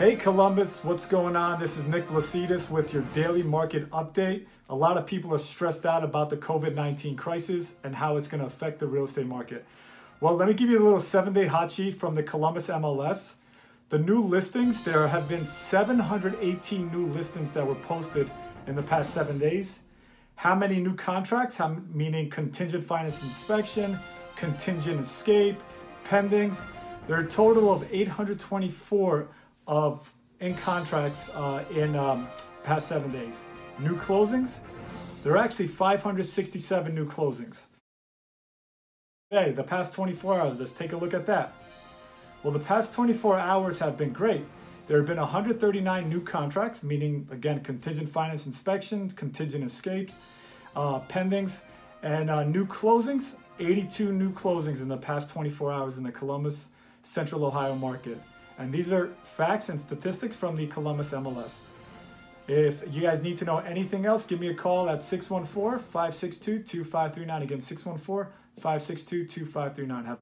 Hey Columbus, what's going on? This is Nick Vlasidis with your daily market update. A lot of people are stressed out about the COVID 19 crisis and how it's going to affect the real estate market. Well, let me give you a little seven day hot sheet from the Columbus MLS. The new listings, there have been 718 new listings that were posted in the past seven days. How many new contracts? How, meaning contingent finance inspection, contingent escape, pendings. There are a total of 824 of in contracts uh, in um, past seven days. New closings, there are actually 567 new closings. Hey, the past 24 hours, let's take a look at that. Well, the past 24 hours have been great. There have been 139 new contracts, meaning again, contingent finance inspections, contingent escapes, uh, pendings, and uh, new closings, 82 new closings in the past 24 hours in the Columbus, Central Ohio market. And these are facts and statistics from the Columbus MLS. If you guys need to know anything else, give me a call at 614 562 2539. Again, 614 562 2539.